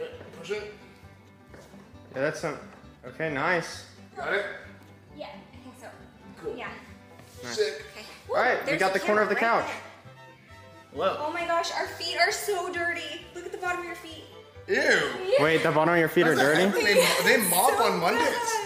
Okay, push it. Yeah, that's some. Okay, nice. Got it? Yeah, I think so. Cool. Yeah. Sick. Okay. All right, we got the corner of the right couch. there. Whoa. Oh my gosh, our feet are so dirty. Look at the bottom of your feet. Ew. Wait, the bottom of your feet are dirty? They, they mop on Mondays.